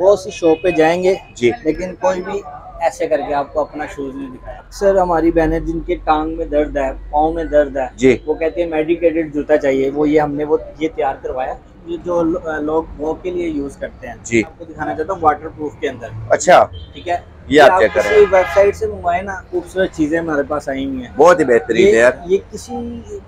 बहुत सी शॉप पे जाएँगे। जी। लेकिन कोई भी ऐसे करके आपको अपना शूज़ नहीं दिखाया सर हमारी बहनें जिनके टांग में दर्द है पाँव में दर्द है जी। वो कहते हैं मेडिकेटेड जूता चाहिए। वो ये हमने वो ये तैयार करवाया जो लो- लोग वॉक के लिए यूज़ करते हैं। जी। आपको दिखाना चाहता हूँ वाटर प्रूफ के अंदर। अच्छा। ठीक है? ये आप चेक कर वेबसाइट से मंगवाए ना खूबसूरत चीज़ें हमारे पास आई हुई हैं। बहुत ही बेहतरीन है ये किसी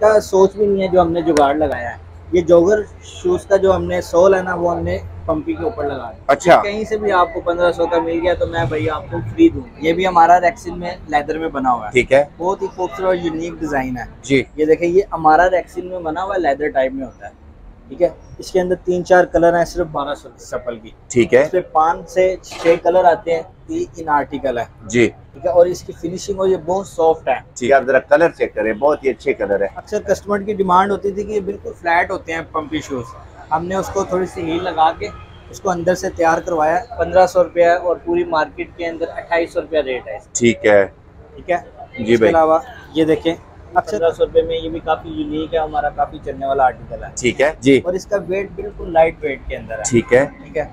का सोच भी नहीं है जो हमने जुगाड़ लगाया है। ये जॉगर शूज़ का जो हमने सोल है ना वो हमने पंपी के ऊपर लगा दिया। अच्छा। कहीं से भी आपको पंद्रह सौ का मिल गया तो मैं भैया आपको फ्री दूँ ये भी हमारा रेक्सिन में लेदर में बना हुआ है। ठीक है। बहुत ही खूबसूरत और यूनिक डिज़ाइन है। जी। ये देखे ये हमारा रेक्सिन में बना हुआ लेदर टाइप में होता है। ठीक है? इसके अंदर तीन चार कलर है सिर्फ़ बारह सौ चप्पल की। ठीक है। इसमें पाँच से छह कलर आते हैं ये इन आर्टिकल है। जी। ठीक है? और इसकी फिनिशिंग और ये बहुत सॉफ्ट है। ठीक है आप जरा कलर चेक करें बहुत ही अच्छे कलर है। अक्सर कस्टमर की डिमांड होती थी कि ये बिल्कुल फ्लैट होते हैं पंपी शूज़ हमने उसको थोड़ी सी हील लगा के उसको अंदर से तैयार करवाया। पंद्रह सौ रुपया और पूरी मार्केट के अंदर अट्ठाईस सौ रुपया रेट है ठीक है। ठीक है? जी इसके अलावा ये देखें पंद्रह सौ रुपये में ये भी काफ़ी यूनिक है हमारा काफ़ी चलने वाला आर्टिकल है। ठीक है जी। और इसका वेट बिल्कुल लाइट वेट के अंदर है। ठीक है। ठीक है?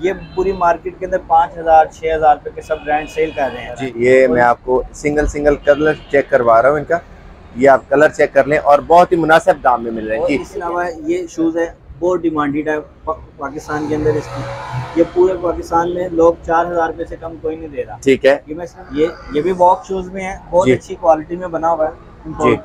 ये पूरी मार्केट के अंदर पाँच हज़ार छह हज़ार रुपये के सब ब्रांड सेल कर रहे हैं। जी ये मैं आपको सिंगल सिंगल कलर चेक करवा रहा हूँ इनका। ये आप कलर चेक कर लें और बहुत ही मुनासिब दाम में मिल रहे हैं। जी। इसके अलावा ये शूज़ है बहुत डिमांडेड है पा, पाकिस्तान के अंदर इसकी। ये पूरे पाकिस्तान में लोग चार हज़ार रुपये से कम कोई नहीं दे रहा। ठीक है। ये मैं ये ये भी वॉक शूज़ में है बहुत अच्छी क्वालिटी में बना हुआ है।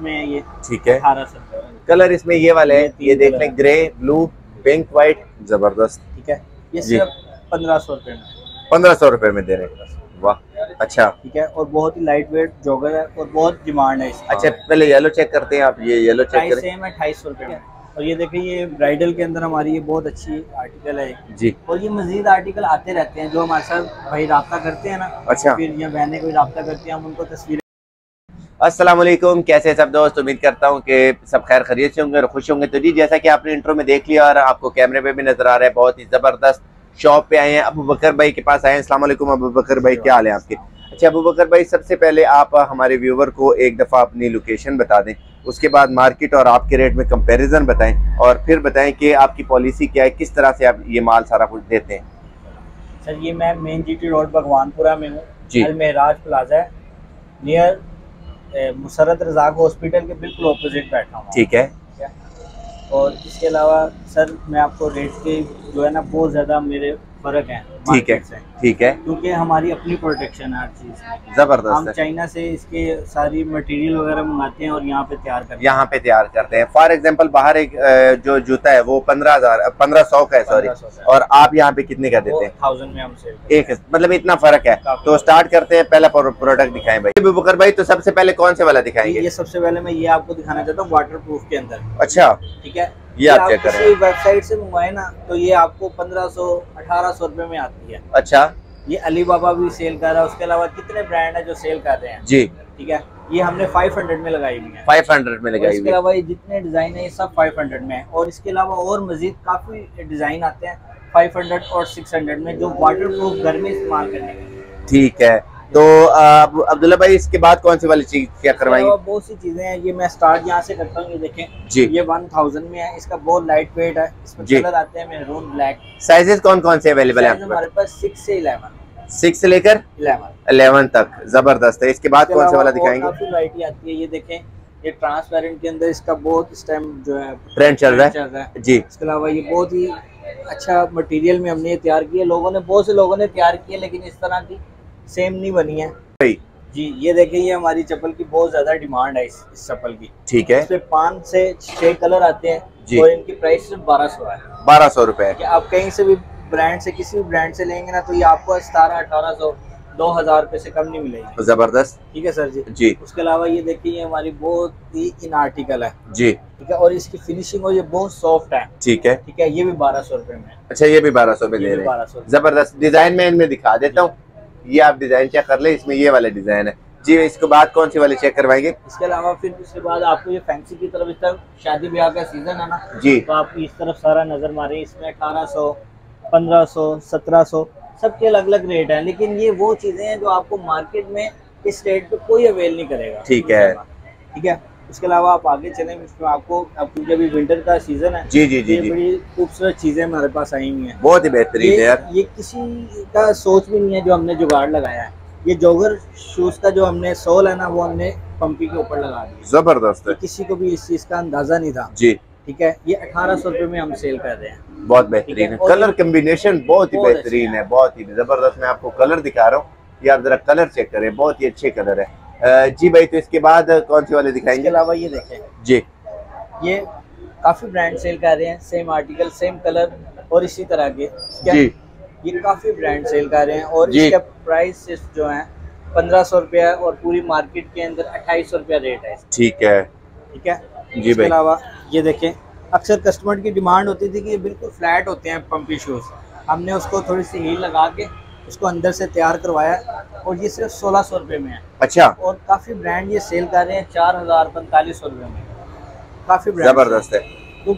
में है ये। ठीक है। अठारह सौ कलर इसमें ये वाले हैं ये देख लें। ग्रे ब्लू पिंक व्हाइट ज़बरदस्त। ठीक है। ये सिर्फ़ पंद्रह सौ रुपये में। पंद्रह सौ रुपए में दे रहे हैं। वाह अच्छा। ठीक है और बहुत ही लाइट वेट जॉगर है और बहुत डिमांड है इसकी। अच्छा पहले येलो चेक करते हैं आप ये येलो चेक करें। सेम है अट्ठाईस सौ रुपये और ये देखिए ये ब्राइडल के अंदर हमारी ये बहुत अच्छी आर्टिकल है जी। और ये मजीद आर्टिकल आते रहते हैं जो हमारे साथ भाई रब्ता करते हैं ना अच्छा। फिर या बहनें कोई रब्ता करती हैं हम उनको तस्वीरें अस्सलाम वालेकुम कैसे सब दोस्त? उम्मीद करता हूँ कि सब खैर खरीद से होंगे और खुश होंगे। तो जी जैसा कि आपने इंट्रो में देख लिया और आपको कैमरे पे भी नज़र आ रहा है बहुत ही ज़बरदस्त शॉप पे आए हैं अबू बकर भाई के पास आए हैं। अस्सलाम वालेकुम अबू बकर भाई क्या हाल है आपके? अच्छा अबू बकर भाई सबसे पहले आप हमारे व्यूवर को एक दफ़ा अपनी लोकेशन बता दें उसके बाद मार्केट और आपके रेट में कंपैरिजन बताएँ और फिर बताएँ कि आपकी पॉलिसी क्या है किस तरह से आप ये माल सारा कुछ देते हैं। सर ये मैं मेन जीटी रोड भगवानपुरा में हूँ। जी। अल महराज प्लाजा है नियर मुसरत रजाक हॉस्पिटल के बिल्कुल अपोजिट बैठा हूँ। ठीक है। और इसके अलावा सर मैं आपको रेट के जो है ना बहुत ज़्यादा मेरे फ़र्क है ठीक है ठीक है। क्योंकि हमारी अपनी प्रोटेक्शन है हर चीज़। की। हम ज़बरदस्त चाइना से इसके सारी मटेरियल वगैरह मंगाते हैं और यहाँ पे तैयार करते हैं। यहाँ पे तैयार करते हैं। फॉर एग्ज़ाम्पल बाहर एक जो जूता है वो पंद्रह हज़ार पंद्रह सौ का है सॉरी और आप यहाँ पे कितने का देते हैं? थाउज़ेंड में हमसे एक मतलब इतना फ़र्क है। तो स्टार्ट करते हैं पहला प्रोडक्ट दिखाएँ भाई। बुकर भाई तो सबसे पहले कौन से वाला दिखाएँगे? ये सबसे पहले मैं ये आपको दिखाना चाहता हूँ वाटर प्रूफ के अंदर। अच्छा। ठीक है? ये आप चेक करें। वेबसाइट से मंगवाए ना तो ये आपको पंद्रह सौ अठारह सौ रुपए में आती है। अच्छा। ये अली बाबा भी सेल कर रहा है उसके अलावा कितने ब्रांड है जो सेल कर रहे हैं? जी। ठीक है ये हमने 500 में लगाई हुई है। फाइव हंड्रेड में लगाई इसके हुई। है अलावा ये जितने डिज़ाइन है ये सब 500 में है। और इसके अलावा और मजीद काफ़ी डिज़ाइन आते हैं 500 और 600 में जो वाटर प्रूफ घर में इस्तेमाल करने के लिए। ठीक है। तो अब्दुल्ला भाई इसके बाद कौन सी वाली चीज़ क्या करवाएँगे? अलावा बहुत सी चीज़ें हैं ये मैं स्टार्ट यहाँ से करता हूँ ये देखें। जी। ये 1000 में है इसका बहुत लाइट वेट है इसमें जी। कलर आते हैं मेहरून ब्लैक साइजेस कौन कौन से अवेलेबल है हमारे पास सिक्स से इलेवन सिक्स से लेकर इलेवन इलेवन तक ज़बरदस्त है। इसके बाद कौन सा वाला दिखाएँगे? काफ़ी वैरायटी आती है ये देखें ये ट्रांसपेरेंट के अंदर इसका बहुत इस टाइम जो है ट्रेंड चल रहा है। चल रहा है। जी। इसके अलावा ये बहुत ही अच्छा मटेरियल में हमने ये तैयार किया लोगों ने बहुत से लोगों ने तैयार किया लेकिन इस तरह की सेम नहीं बनी है। भाई जी ये देखिए ये हमारी चप्पल की बहुत ज़्यादा डिमांड है इस, इस चप्पल की। ठीक है। इसमें पाँच से छह कलर आते हैं जी। और इनकी प्राइस सिर्फ़ बारह सौ है। बारह सौ रूपए। आप कहीं से भी ब्रांड से किसी भी ब्रांड से लेंगे ना तो ये आपको सतारह अठारह सौ दो हज़ार रूपए से कम नहीं मिलेगी। ज़बरदस्त। ठीक है सर जी? जी। उसके अलावा ये देखिए ये हमारी बहुत ही इन आर्टिकल है। जी। ठीक है और इसकी फिनिशिंग और ये बहुत सॉफ्ट है। ठीक है। ठीक है ये भी बारह सौ रुपये में अच्छा ये भी बारह सौ में ये दे रहे हैं। बारह सौ ज़बरदस्त। डिज़ाइन में इनमें दिखा देता हूँ। ये आप डिज़ाइन चेक कर ले इसमें ये वाला डिज़ाइन है। जी इसके बाद कौन सी वाली चेक करवाएँगे? इसके अलावा फिर उसके बाद आपको ये फैंसी की तरफ़ इस तरफ़ शादी ब्याह का सीज़न है ना जी। तो आप इस तरफ़ सारा नज़र मारे इसमें अठारह सौ पंद्रह सौ सत्रह सौ सबके अलग अलग रेट है। लेकिन ये वो चीज़ें हैं जो आपको मार्केट में इस रेट पे कोई अवेल नहीं करेगा। ठीक है। ठीक है? उसके अलावा आप आगे चले इसमें आपको अब क्योंकि अभी विंटर का सीज़न है जी जी जी जी। बड़ी खूबसूरत चीज़ें हमारे पास आई हुई हैं। बहुत ही बेहतरीन है ये, यार। ये किसी का सोच भी नहीं है जो हमने जुगाड़ लगाया है। ये जॉगर शूज़ का जो हमने सोल है ना वो हमने पंपी के ऊपर लगा दिया। ज़बरदस्त है। किसी को भी इस चीज़ का अंदाज़ा नहीं था। जी। ठीक है? ये अठारह सौ रुपये में हम सेल कर रहे हैं। बहुत बेहतरीन है। कलर कम्बिनेशन बहुत ही बेहतरीन है। बहुत ही ज़बरदस्त। मैं आपको कलर दिखा रहा हूँ। ये आप जरा कलर चेक करें बहुत ही अच्छे कलर है। जी भाई तो इसके बाद कौन से वाले इसके दिखाएँगे अलावा ये देखें। जी। ये काफ़ी ब्रांड सेल कर रहे हैं सेम आर्टिकल सेम कलर और इसी तरह के। जी। ये काफ़ी ब्रांड सेल कर रहे हैं और इसका प्राइस जो है पंद्रह सौ रुपया और पूरी मार्केट के अंदर अट्ठाईस सौ रुपया रेट है ठीक है। ठीक है? जी इसके अलावा ये देखें अक्सर कस्टमर की डिमांड होती थी कि ये बिल्कुल फ्लैट होते हैं पंपी शूज़ हमने उसको थोड़ी सी हील लगा के उसको अंदर से तैयार करवाया और ये सिर्फ़ सोलह सौ रुपये में है। अच्छा। और काफ़ी ब्रांड ये सेल कर रहे हैं चार हज़ार पैंतालीस सौ रुपये में। काफ़ी ब्रांड। ज़बरदस्त है।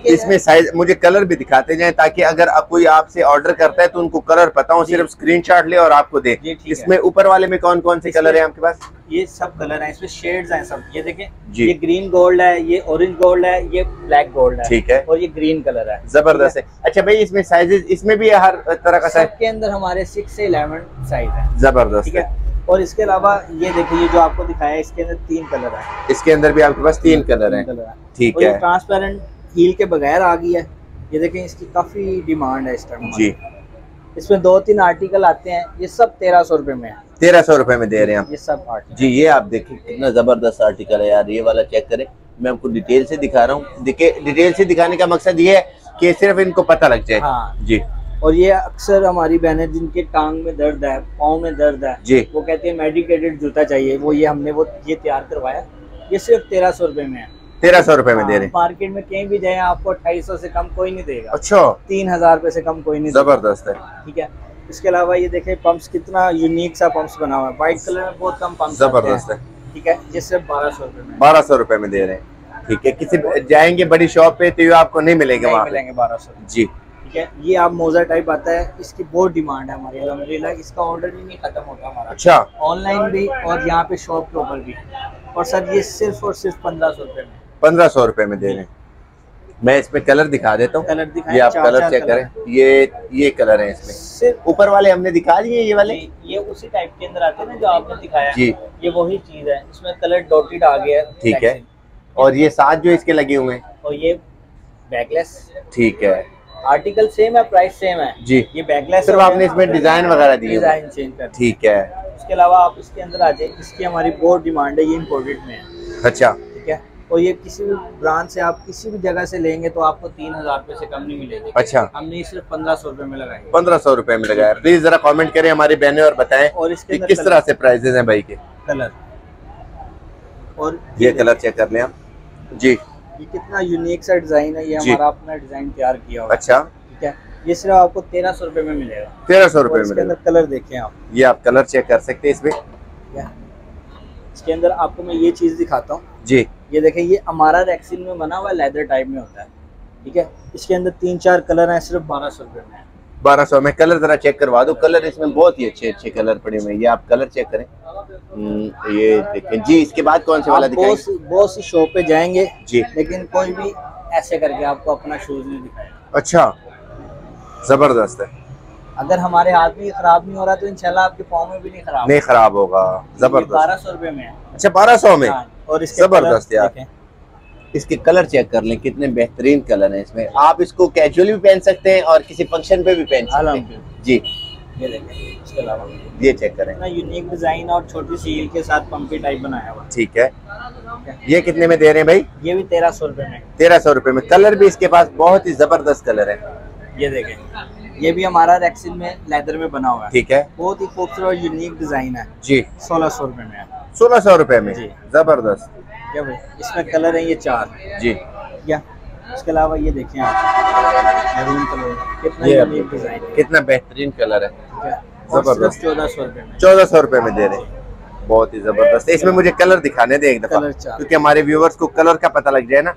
इसमें साइज़ मुझे कलर भी दिखाते जाएँ ताकि अगर आप- कोई आपसे ऑर्डर करता है तो उनको कलर पता हो। सिर्फ़ स्क्रीनशॉट ले और आपको दे। इसमें ऊपर वाले में कौन कौन से कलर है आपके पास? ये सब कलर है इसमें शेड्स हैं सब। ये देखें ये ग्रीन गोल्ड है ये ऑरेंज गोल्ड है ये ब्लैक गोल्ड है। ठीक है। और ये ग्रीन कलर है। ज़बरदस्त है। अच्छा भाई इसमें साइजेस इसमें भी हर तरह का साइज़ सबके अंदर हमारे सिक्स से इलेवन साइज़ है। ज़बरदस्त है। और इसके अलावा ये देखिए जो आपको दिखाया है इसके अंदर तीन कलर है। इसके अंदर भी आपके पास तीन कलर कलर है। ठीक है। ट्रांसपेरेंट हील के बगैर आ गई है। ये देखें इसकी काफ़ी डिमांड है इस टाइम जी। इसमें दो तीन आर्टिकल आते हैं। ये सब तेरह सौ रुपए में है। तेरह सौ रुपए में दे रहे हैं ये सब आर्टिकल जी ये आप देखिए कितना ज़बरदस्त आर्टिकल है यार। ये वाला चेक करें। मैं आपको डिटेल से दिखा रहा हूँ। डिटेल से दिखाने का मकसद ये है कि सिर्फ़ इनको पता लग जाए। हाँ। जी। और ये अक्सर हमारी बहनें जिनके टांग में दर्द है पाँव में दर्द है जी। वो कहते हैं मेडिकेटेड जूता चाहिए। वो ये हमने वो ये तैयार करवाया। ये सिर्फ़ तेरह सौ रुपए में है। तेरह सौ रुपए में दे रहे। मार्केट में कहीं भी जाए आपको अट्ठाईस सौ से कम कोई नहीं देगा। अच्छा। तीन हज़ार रुपए से कम कोई नहीं ज़बरदस्त है। ठीक है। इसके अलावा ये देखे पंप्स कितना यूनिक सा पंप्स बना हुआ है। व्हाइट कलर में बहुत कम पंप्स ज़बरदस्त है। ठीक है जिससे बारह सौ रुपए में। बारह सौ रुपए में दे रहे हैं। ठीक है किसी जाएँगे बड़ी शॉप पे तो ये आपको नहीं मिलेंगे वहाँ मिलेंगे बारह सौ जी। ठीक है ये आप मोजा टाइप आता है इसकी बहुत डिमांड है हमारी अलहमदिल्ला इसका ऑर्डर ही नहीं खत्म होता हमारा। अच्छा। ऑनलाइन भी और यहाँ पे शॉप के ऊपर भी। और सर ये सिर्फ़ और सिर्फ़ पंद्रह सौ रुपए में। पंद्रह सौ रुपए में दे रहे हैं। मैं इसमें कलर दिखा देता हूँ। कलर दिखाएँ ये आप चार- कलर चेक करें। ये ये कलर है इसमें। सिर्फ़ ऊपर वाले हमने दिखा दिए ये वाले? ये उसी टाइप के अंदर आते हैं ना जो आपने दिखाया। जी। ये वही चीज़ है इसमें कलर डॉटेड आ गया है। ठीक है। और ये सात जो इसके लगे हुए हैं। और ये बैकलेस ठीक है। आर्टिकल सेम है प्राइस सेम है। जी। ये बैकलेस सिर्फ़ आपने इसमें डिज़ाइन वगैरह दिए हुए डिज़ाइन चेंज कर ठीक है। उसके अलावा आप इसके अंदर आ जाए इसकी हमारी बहुत डिमांड है ये इम्पोर्टेड में है। अच्छा। ठीक है और ये किसी भी ब्रांड से आप किसी भी जगह से लेंगे तो आपको तीन हज़ार रुपए से कम नहीं मिलेगी। अच्छा। हमने सिर्फ़ पंद्रह सौ रुपए में लगाई है। पंद्रह सौ रुपए में लगाया। प्लीज़ जरा कमेंट करें हमारी बहनें और बताएँ और इसके किस तरह से प्राइजेस हैं भाई के। कलर। और ये कलर चेक कर लें आप जी। ये कितना यूनिक सा डिज़ाइन है ये हमारा अपना डिज़ाइन तैयार किया हुआ अच्छा। ठीक है? ये सिर्फ़ आपको तेरह सौ रुपये में मिलेगा। तेरह सौ रुपये में। कलर देखें आप। ये आप कलर चेक कर सकते हैं इसमें। इसके अंदर आपको मैं ये चीज़ दिखाता हूँ। जी। ये देखें ये हमारा रेक्सिन में बना हुआ लेदर टाइप में होता है ठीक है? इसके अंदर तीन चार कलर हैं सिर्फ़ बारह सौ रुपए में बारह सौ में कलर जरा चेक करवा दो। कलर इसमें बहुत ही अच्छे अच्छे कलर पड़े हुए हैं। ये आप कलर चेक करें। हम्म, ये देखें। जी इसके बाद कौन से वाला आप बहुत दिखाएँ सी बहुत सी शॉप पे जाएँगे जी। लेकिन कोई भी ऐसे करके आपको अपना शूज़ नहीं दिखाएगा। अच्छा। ज़बरदस्त है। अगर हमारे हाथ में खराब नहीं हो रहा तो इंशाल्लाह आपके पाँव में भी नहीं खराब नहीं खराब होगा। ज़बरदस्त। बारह सौ रुपए में अच्छा बारह सौ में? हाँ, और इसके ज़बरदस्त यार। इसके कलर चेक कर लें कितने बेहतरीन कलर हैं इसमें। आप इसको कैजुअली भी पहन सकते हैं और किसी फ़ंक्शन पे भी पहन सकते हैं। जी। ये इसके अलावा ये चेक करें। यूनिक डिज़ाइन और छोटी सी हील के साथ पंपी टाइप बनाया हुआ ठीक है। ये कितने में दे रहे हैं भाई? ये भी तेरह सौ रुपए में। तेरह सौ रुपए में। कलर भी इसके पास बहुत ही ज़बरदस्त कलर है। ये देखें ये भी हमारा रेक्सिन में लेदर में बना हुआ है। ठीक है। बहुत ही खूबसूरत और यूनिक डिज़ाइन है। जी। सोलह सौ रुपए में सोलह सौ रुपए में। ज़बरदस्त। क्या भाई? इसमें कलर है ये चार। जी। क्या? इसके अलावा ये देखें आप। मैरून कलर कितना ये कितना बेहतरीन कलर है। ज़बरदस्त। चौदह सौ रुपए में। चौदह सौ रुपए में दे रहे हैं। बहुत ही ज़बरदस्त। इसमें मुझे कलर दिखाने दे एक दफ़ा। क्योंकि हमारे व्यूवर्स को कलर का पता लग जाए ना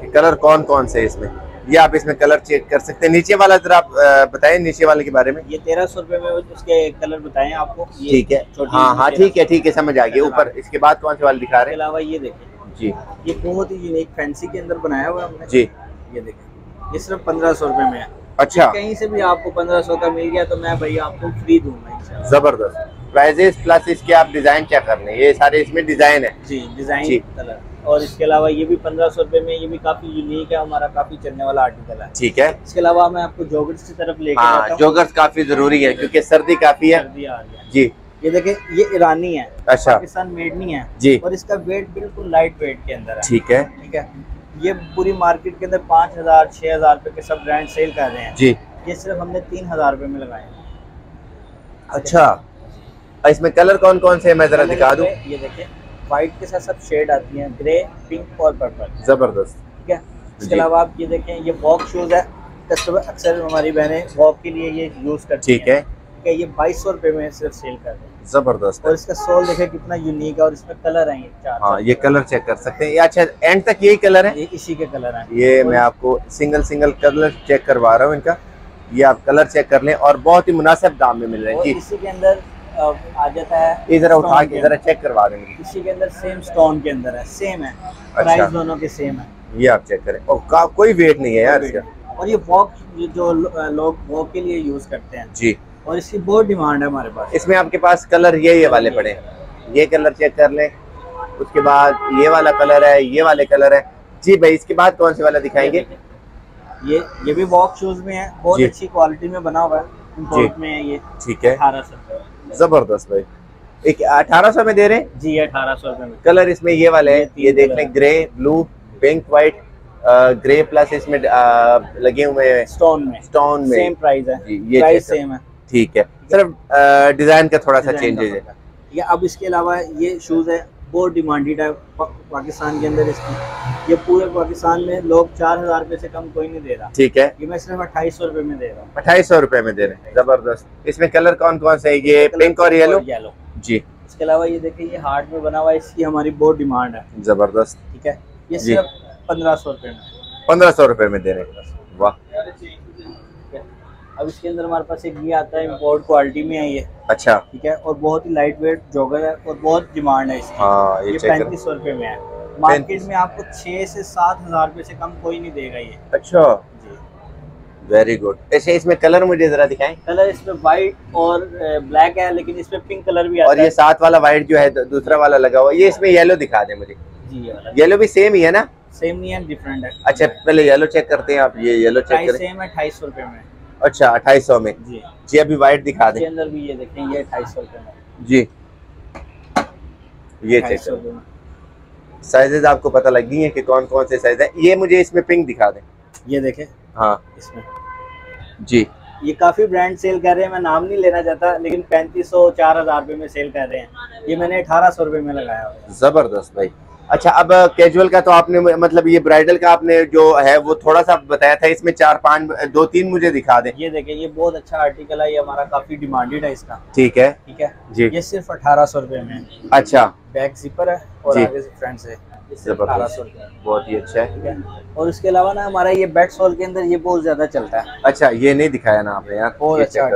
कि कलर कौन कौन से इसमें। ये आप इसमें कलर चेक कर सकते हैं? नीचे वाला जरा आप बताएँ नीचे वाले के बारे में। ये तेरह सौ रुपए में उसके कलर बताएँ आपको। ठीक है। हाँ हाँ ठीक है ठीक है समझ आ गया। ऊपर इसके बाद कौन से वाले दिखा रहे अलावा ये देखें। जी। ये बहुत ही यूनिक फैंसी के अंदर बनाया हुआ है हमने। जी। ये देखें। ये सिर्फ़ पंद्रह सौ रुपये में है। अच्छा। कहीं से भी आपको पंद्रह सौ का मिल गया तो मैं भाई आपको फ्री दूँगा ज़बरदस्त। प्राइजेस प्लस इसके आप डिज़ाइन चेक कर लें ये सारे इसमें डिज़ाइन है। जी। डिज़ाइन कलर और इसके अलावा ये भी पंद्रह सौ रुपये में ये भी काफ़ी यूनिक है हमारा काफ़ी चलने वाला आर्टिकल है। ठीक है। इसके अलावा मैं आपको जोगर्स की तरफ़ लेके हाँ हूँ। जोगर्स काफ़ी ज़रूरी है क्योंकि सर्दी काफ़ी है। सर्दी आ रही है। जी। ये देखें ये ईरानी है अच्छा। पाकिस्तान मेड नहीं है जी। और इसका वेट बिल्कुल लाइट वेट के अंदर है। ठीक है। ठीक है। ये पूरी मार्केट के अंदर पाँच हज़ार छह हज़ार रुपए के सब ब्रांड सेल कर रहे हैं। जी। ये सिर्फ़ हमने तीन हज़ार रुपए में लगाए हैं। अच्छा। इसमें कलर कौन कौन से है मैं जरा दिखा दूँ? ये देखिए व्हाइट के साथ सब शेड आती हैं ग्रे पिंक और पर्पल ज़बरदस्त। ठीक है? इसके अलावा आप ये देखें ये वॉक शूज़ है। कस्टमर अक्सर हमारी बहनें वॉक के लिए ये यूज़ करती ठीक है। ठीक है ये बाईस सौ रुपये में सिर्फ़ सेल कर रहे हैं। ज़बरदस्त और इसका सोल देखें कितना यूनिक है और इसमें कलर हैं ये चार हाँ ये कलर चेक कर सकते हैं। ये अच्छा एंड तक यही कलर है? ये इसी के कलर हैं ये मैं आपको सिंगल सिंगल कलर चेक करवा रहा हूँ इनका। ये आप कलर चेक कर लें और बहुत ही मुनासिब दाम में मिल रहे हैं। जी। इसी के अंदर आ जाता है। ये जरा उठा के जरा चेक करवा देंगे। इसी के अंदर सेम स्टोन के अंदर है। सेम है। अच्छा। प्राइस दोनों के सेम है। ये आप चेक करें। और का, कोई वेट नहीं है यार इसका। और ये वॉक जो लोग वॉक के लिए यूज़ करते हैं। जी। और इसकी बहुत डिमांड है हमारे पास। इसमें आपके पास कलर ये ये वाले पड़े ये कलर चेक कर लें। उसके बाद ये वाला कलर है ये वाले कलर है। जी भाई इसके बाद कौन से वाला दिखाएँगे? ये ये भी वॉक शूज़ में है। बहुत अच्छी क्वालिटी में बना हुआ है। में है ये। ठीक है। अठारह सौ। ज़बरदस्त भाई। एक अठारह सौ में दे रहे हैं? जी अठारह सौ में। कलर इसमें ये वाले हैं ये ये देख लें हैं। Grey blue pink white grey plus इसमें आ, लगे हुए हैं। स्टोन में। स्टोन में। सेम प्राइस है। जी, ये प्राइस सेम है। ठीक है। सिर्फ़ डिज़ाइन का थोड़ा सा चेंजेस है। है। ये अब इसके अलावा ये शूज़ है बहुत डिमांडेड है पा- पाकिस्तान के अंदर इसकी। ये पूरे पाकिस्तान में लोग चार हज़ार रुपये से कम कोई नहीं दे रहा। ठीक है। ये मैं सिर्फ़ अट्ठाईस सौ रुपये में दे रहा हूँ। अट्ठाईस सौ रुपए में दे रहे हैं। ज़बरदस्त। इसमें कलर कौन कौन से है? ये पिंक और येलो येलो जी। इसके अलावा ये देखिए ये हार्ड में बना हुआ है इसकी हमारी बहुत डिमांड है। ज़बरदस्त। ठीक है? ये सिर्फ़ पंद्रह सौ रुपये में। पंद्रह सौ रुपए में दे रहे हैं। वाह। है अब इसके अंदर हमारे पास एक ये आता है इम्पोर्ट क्वालिटी में है ये। अच्छा। ठीक है? और बहुत ही लाइट वेट जॉगर है और बहुत डिमांड है इसकी। हाँ ये ये पैंतीस सौ रुपये में है। मार्केट में आपको छह से सात हज़ार रुपये से कम कोई नहीं देगा ये। अच्छा। जी। वेरी गुड ऐसे इसमें कलर मुझे जरा दिखाएँ। कलर इसमें व्हाइट और ब्लैक है लेकिन इसमें पिंक कलर भी आता और ये साथ वाला व्हाइट जो है दूसरा वाला लगा हुआ ये इसमें येलो दिखा दे मुझे। जी येलो भी सेम ही है ना? सेम नहीं है डिफरेंट है। अच्छा पहले येलो चेक करते हैं आप ये येलो चेक करें। सेम है अट्ठाईस सौ रुपये में। अच्छा अट्ठाईस सौ में। जी। जी अभी व्हाइट दिखा दें। अंदर भी ये देखें ये अट्ठाईस सौ जी। ये चेक 2800 करें। रुपये में साइजेस आपको पता लग गई है कि कौन कौन से साइज़ है। ये मुझे इसमें पिंक दिखा दें। ये देखें। हाँ। इसमें। जी। ये काफ़ी ब्रांड सेल कर रहे हैं मैं नाम नहीं लेना चाहता लेकिन पैंतीस सौ चार हज़ार रुपये में सेल कर रहे हैं। ये मैंने अठारह सौ रुपये में लगाया हुआ ज़बरदस्त भाई। अच्छा अब कैजुअल का तो आपने मतलब ये ब्राइडल का आपने जो है वो थोड़ा सा बताया था इसमें चार पाँच दो तीन मुझे दिखा दें। ये देखें ये बहुत अच्छा आर्टिकल है ये हमारा काफ़ी डिमांडेड है इसका। ठीक है। ठीक है? जी। ये सिर्फ़ अठारह सौ रुपये में। अच्छा। बैक जिपर है और। आगे फ्रंट से। अठारह बहुत ही अच्छा है। और उसके अलावा ना हमारा ये बेड सोल के अंदर ये बहुत ज़्यादा चलता है। अच्छा ये नहीं दिखाया ना आपने यार। बहुत अच्छा है।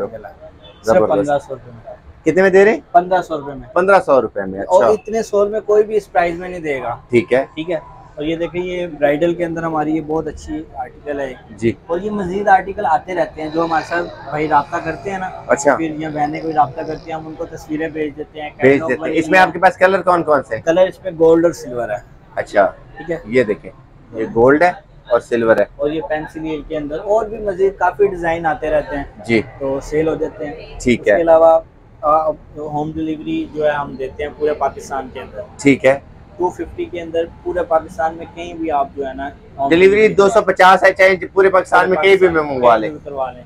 पंद्रह सौ रुपये में। कितने में दे रहे हैं? पंद्रह सौ रुपये में। पंद्रह सौ रुपए में और अच्छा। इतने सोल में कोई भी इस प्राइस में नहीं देगा। ठीक है। ठीक है? और ये देखिए ये ब्राइडल के अंदर हमारी ये बहुत अच्छी आर्टिकल है। जी। और ये मजीद आर्टिकल आते रहते हैं जो हमारे साथ भाई रब्ता करते हैं ना। अच्छा। फिर या बहनें कोई रब्ता करती हैं हम उनको तस्वीरें भेज देते हैं भेज देते हैं। इसमें आपके पास कलर कौन कौन से हैं? कलर इसमें गोल्ड और सिल्वर है। अच्छा। ठीक है? ये देखें ये गोल्ड है और सिल्वर है। और ये पेंसिल के अंदर और भी मजीद काफ़ी डिज़ाइन आते रहते हैं। जी। तो सेल हो जाते हैं। ठीक है। इसके अलावा होम डिलीवरी जो है हम देते हैं पूरे पाकिस्तान के अंदर। ठीक है। 250 के अंदर पूरे पाकिस्तान में कहीं भी आप जो है ना डिलीवरी डिलीवरी सौ 250 है चाहे पूरे पाकिस्तान में कहीं भी मैं मंगवा लें। करवा लें।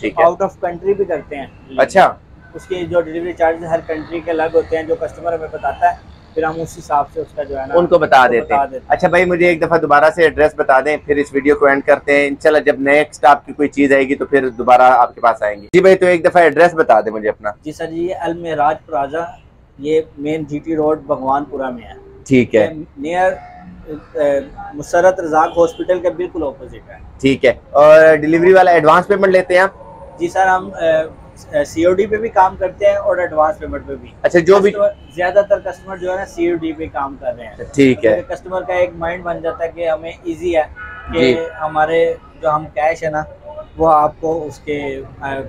ठीक आउट ऑफ़ कंट्री भी करते हैं। अच्छा। उसके जो डिलीवरी चार्जेस हर कंट्री के अलग होते हैं जो कस्टमर हमें बताता है। फिर हम उस हिसाब से उसका जो है ना उनको बता देते हैं। अच्छा भाई मुझे एक दफ़ा दोबारा से एड्रेस बता दें फिर इस वीडियो को एंड करते हैं। इंशाल्लाह जब नेक्स्ट आपकी कोई चीज़ आएगी तो फिर दोबारा आपके पास आएँगे। जी भाई तो एक दफ़ा एड्रेस बता दें मुझे अपना। जी सर जी ये अल मेराज प्लाजा ये मेन जीटी रोड भगवानपुरा में है। ठीक है। नियर मुसरत रजाक हॉस्पिटल के बिल्कुल ऑपोजिट है। ठीक है। और डिलीवरी वाला एडवांस पेमेंट लेते हैं आप? जी सर हम सीओडी पे भी काम करते हैं और एडवांस पेमेंट पे भी। अच्छा जो भी ज़्यादातर कस्टमर जो है ना सीओडी पे काम कर रहे हैं। ठीक है। कस्टमर का एक माइंड बन जाता है कि हमें इजी है कि हमारे जो हम कैश है ना वो आपको उसके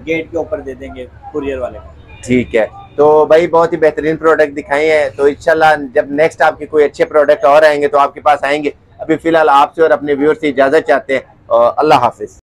गेट के ऊपर दे देंगे कुरियर वाले को। ठीक है। तो भाई बहुत ही बेहतरीन प्रोडक्ट दिखाए हैं। तो इंशाल्लाह जब नेक्स्ट आपके कोई अच्छे प्रोडक्ट और आएँगे तो आपके पास आएँगे। अभी फ़िलहाल आपसे और अपने व्यूअर से इजाज़त चाहते हैं। और अल्लाह हाफिज।